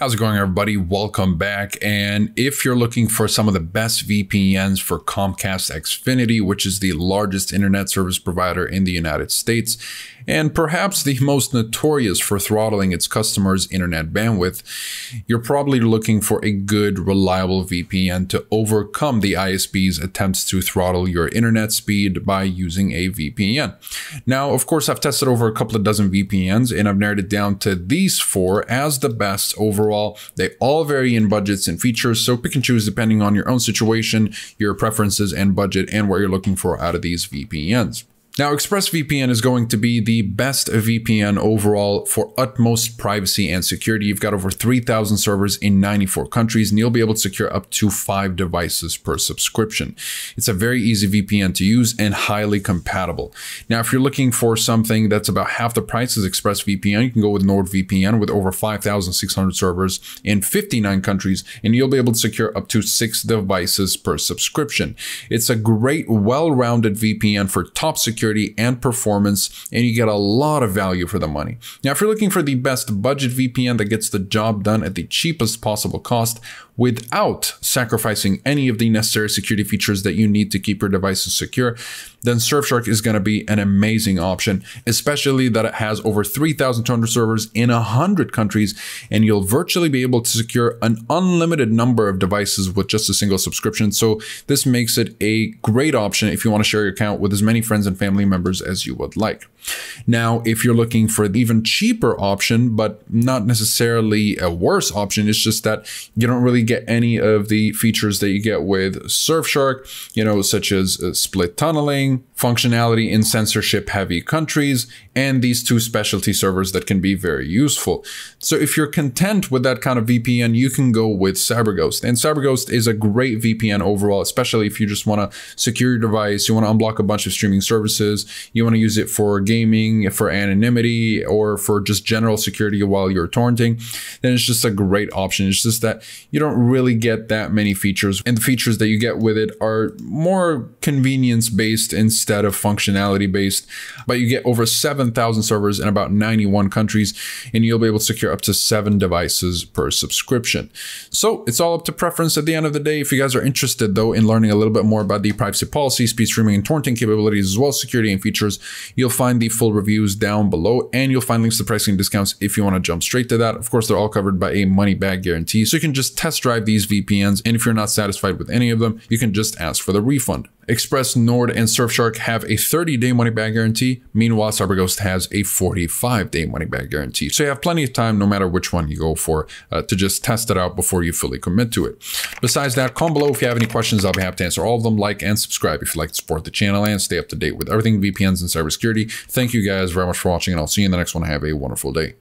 How's it going, everybody? Welcome back. And if you're looking for some of the best VPNs for Comcast Xfinity, which is the largest internet service provider in the United States, and perhaps the most notorious for throttling its customers' internet bandwidth, you're probably looking for a good, reliable VPN to overcome the ISP's attempts to throttle your internet speed by using a VPN. Now, of course, I've tested over a couple of dozen VPNs and I've narrowed it down to these four as the best overall. They all vary in budgets and features, so pick and choose depending on your own situation, your preferences and budget, and what you're looking for out of these VPNs. Now, ExpressVPN is going to be the best VPN overall for utmost privacy and security. You've got over 3,000 servers in 94 countries, and you'll be able to secure up to five devices per subscription. It's a very easy VPN to use and highly compatible. Now, if you're looking for something that's about half the price as ExpressVPN, you can go with NordVPN with over 5,600 servers in 59 countries, and you'll be able to secure up to six devices per subscription. It's a great, well-rounded VPN for top security security and performance, and you get a lot of value for the money. Now, if you're looking for the best budget VPN that gets the job done at the cheapest possible cost, without sacrificing any of the necessary security features that you need to keep your devices secure, then Surfshark is going to be an amazing option, especially that it has over 3,200 servers in 100 countries, and you'll virtually be able to secure an unlimited number of devices with just a single subscription. So this makes it a great option if you want to share your account with as many friends and family members as you would like. Now, if you're looking for an even cheaper option, but not necessarily a worse option, it's just that you don't really get any of the features that you get with Surfshark, you know, such as uh, split tunneling, functionality in censorship heavy countries, and these two specialty servers that can be very useful. So if you're content with that kind of VPN, you can go with CyberGhost. And CyberGhost is a great VPN overall, especially if you just want to secure your device, you want to unblock a bunch of streaming services, you want to use it for gaming, for anonymity, or for just general security while you're torrenting, then it's just a great option. It's just that you don't really get that many features, and the features that you get with it are more convenience based instead of functionality based. But you get over 7,000 servers in about 91 countries, and you'll be able to secure up to seven devices per subscription. So it's all up to preference at the end of the day. If you guys are interested, though, in learning a little bit more about the privacy policy, speed streaming, and torrenting capabilities, as well as security and features, you'll find the full reviews down below, and you'll find links to pricing discounts if you want to jump straight to that. Of course, they're all covered by a money back guarantee, so you can just test drive these VPNs, and if you're not satisfied with any of them, you can just ask for the refund. Express, Nord, and Surfshark have a 30-day money-back guarantee. Meanwhile, CyberGhost has a 45-day money-back guarantee. So you have plenty of time, no matter which one you go for, uh, to just test it out before you fully commit to it. Besides that, comment below if you have any questions. I'll be happy to answer all of them. Like and subscribe if you'd like to support the channel and stay up to date with everything VPNs and cybersecurity. Thank you guys very much for watching, and I'll see you in the next one. Have a wonderful day.